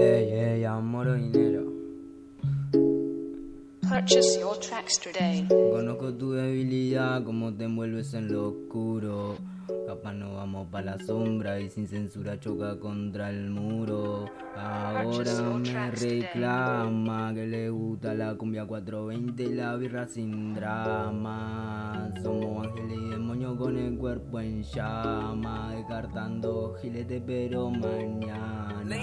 Ey, ey, amor o dinero. Purchase your tracks today. Conozco tu debilidad, cómo te envuelves en lo oscuro. Capaz no vamos pa' la sombra y sin censura choca contra el muro. Ahora me reclama que le gusta la cumbia 420 y la birra sin drama. Somos ángeles y demonios con el cuerpo en llama, descartando gilete pero mañana.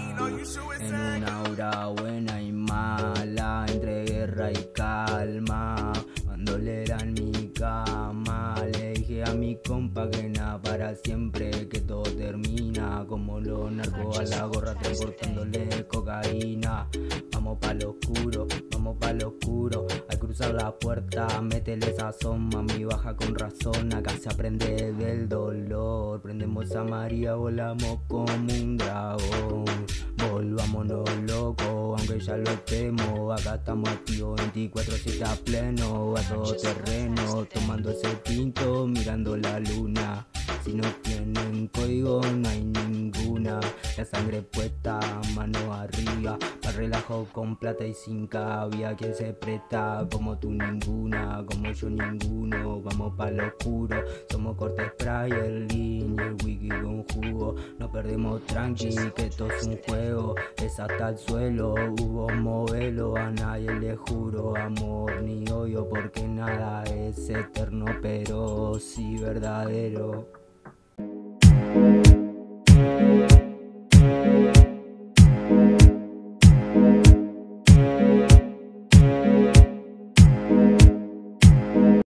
En una hora buena y mala, entre guerra y calma. Cuando le dan mi cama, le dije a mi compa que nada para siempre, que todo termina. Como los narcos a la gorra transportándole cocaína. Vamos pa' lo oscuro, vamos pa' lo oscuro. Al cruzar la puerta, métele esa soma, mi baja con razón. Acá se aprende del dolor. Prendemos a María, volamos como un dragón. Ya lo estemos. Acá estamos activos 24-7 a pleno, a todo terreno. Tomando ese tinto, mirando la luna. Si no tienen código, no hay ninguna. Sangre puesta, mano arriba. Pa' relajo con plata y sin cabia. Quien se presta como tú ninguna, como yo ninguno. Vamos pa' lo oscuro, somos cortes spray, el línea, el wiki con jugo. No perdemos tranqui, que esto es un juego. Es hasta el suelo, hubo modelo. A nadie le juro amor ni odio, porque nada es eterno, pero sí verdadero.